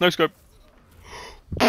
No scope.